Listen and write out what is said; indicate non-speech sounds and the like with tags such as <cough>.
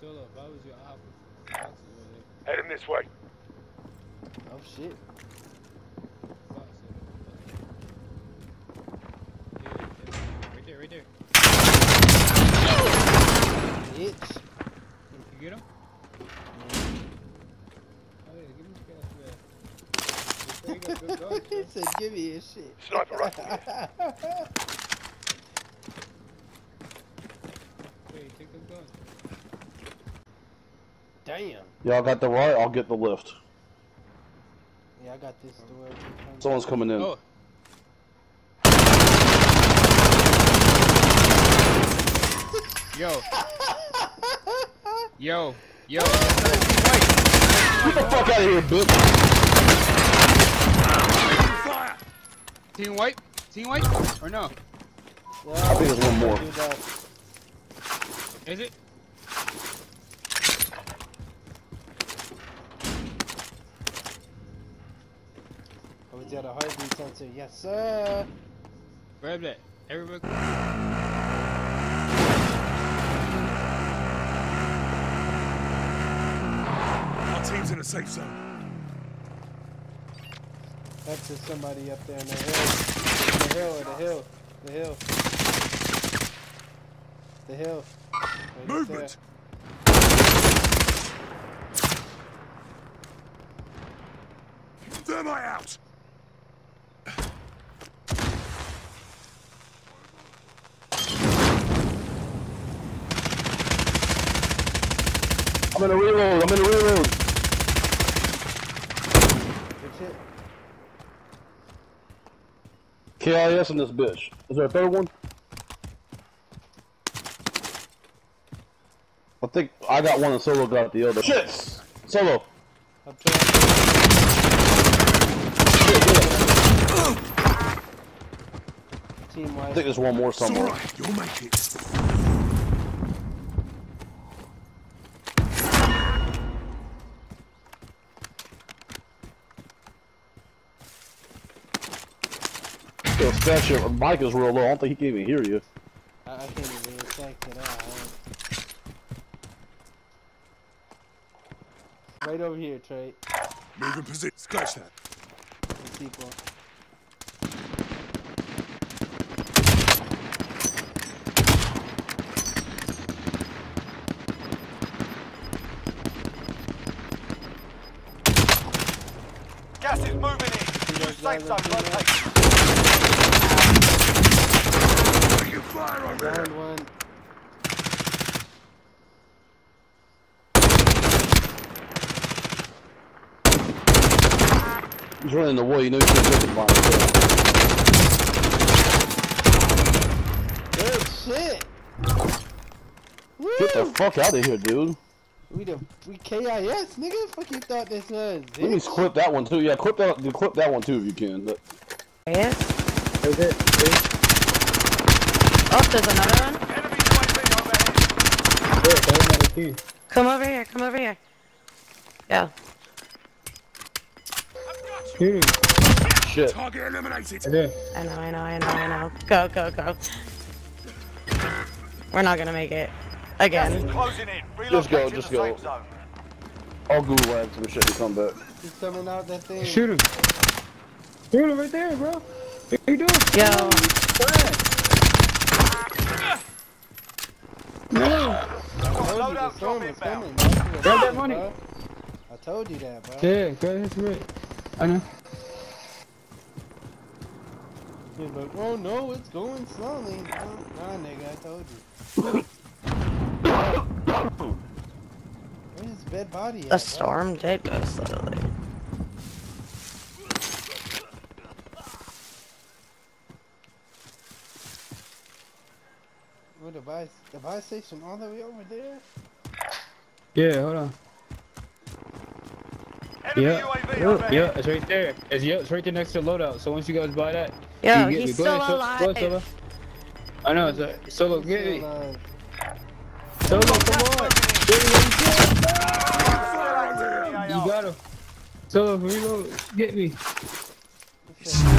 solo. If I was you, I'd hop with Fox over there. Heading this way. Oh shit. Fox over there. Yeah, yeah, right there, right there. Bitch. You get him? Oh yeah, give me this gas, man. There you go, good guard, <laughs> he said, give me your shit. Sniper rifle here. Hey, take the gun. Damn. Y'all got the right, I'll get the lift. Yeah, I got this door. Someone's coming in. Oh. <laughs> Yo. Yo. Yo. Get the fuck out of here, bitch! Team white? Team white? Or no? I think there's one more. Is it? We got a heartbeat sensor. Yes, sir. Grab that. Everybody. Our team's in a safe zone. That's just somebody up there in the hill. The hill, or the hill, the hill. The hill. Right up Movement! Thermite out! I'm in a reload, I'm in a reload. there. Good shit. KIS in this bitch. Is there a third one? I think I got one and Solo got the other. Shit! Solo! Up top. Team I think there's one more somewhere. alright, you'll make it. Yo, Stat, your mic is real low. I don't think he can even hear you. I, I can't even expect it out. Right over here, Trey. Moving position. Scratch that. The sequel. Gas is moving in. New safe zone located. Fire over here. Down one. He's running the way. You know you can't get him by himself. Good shit. Woo! Get the fuck out of here, dude. We the we KIS, nigga. Fuck you thought this was? Let me bitch? clip that one too. Yeah, clip that. Clip that one too if you can. But Yes. Oh, there's another one. Enemy Come over here. Come over here. Go. shit. Target eliminated. I know. I know. I know. I know. Go. Go. Go. We're not gonna make it again. is closing in. Just go, Relocating just go. safe zone. I'll gulag some shit to come back. He's coming out that thing. Shoot him. Shoot him right there, bro. What are you doing? Yo. No. I told you Loadout the drop storm is inbound. coming. Grab it that is, money. bro. I told you that, bro. Yeah, go ahead, through it. I know. He's like, oh no, it's going slowly. Nah, nigga, I told you. Where's his dead body at? The bro? storm did go slowly. Buy, the buy station all the way over there? Yeah, hold on. Enemy Yeah. UAV Look, oh, yeah, it's right there. It's yeah, it's right there next to the loadout. So once you guys buy that, Yo, you he's me. Still ahead, alive. Go ahead, Solo. I know, it's a, Solo, get me. Still, Solo, come on. Get me, let me get Fire over. You got him. Solo, reload. Get me. what's that?